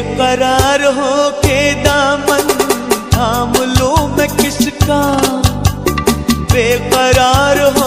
बेकरार हो के दामन थाम लो मैं किसका? बेकरार हो